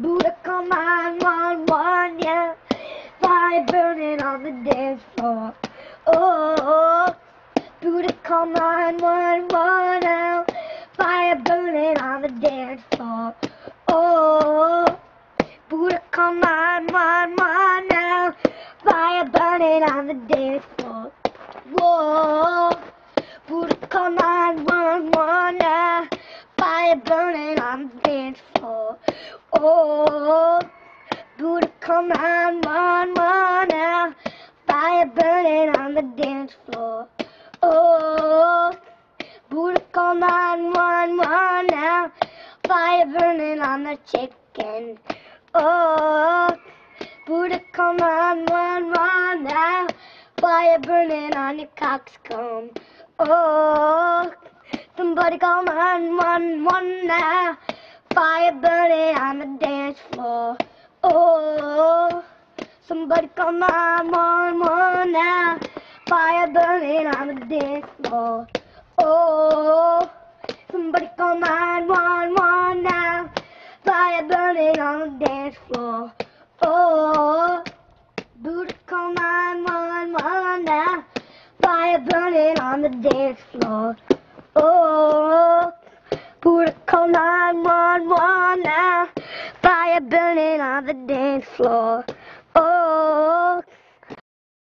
Buddha come on, one, one, yeah. Fire burning on the dance floor. Oh, Buddha come on, one, one, now. Fire oh. burning on the dance floor. Oh, Buddha come on, one, one, now. Fire oh. burning on the dance floor. Whoa, Buddha come on, one, one, now. Fire oh. burning on the dance floor. Oh, Buddha, come on, one, one now. Fire burning on the dance floor. Oh, Buddha, come on, one, one now. Fire burning on the chicken. Oh, Buddha, come on, one, one now. Fire burning on your coxcomb. Oh, somebody come on, one, one now. Fire burning on dance floor. Oh, somebody come on, one, one now. Fire burning on the dance floor. Oh, somebody one, one now. Fire burning on the dance floor. Oh, Buddha, one, one now. Fire burning on the dance floor. Oh, Buddha, Burning on the dance floor.